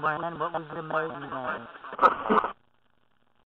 Brian, what was the margin on?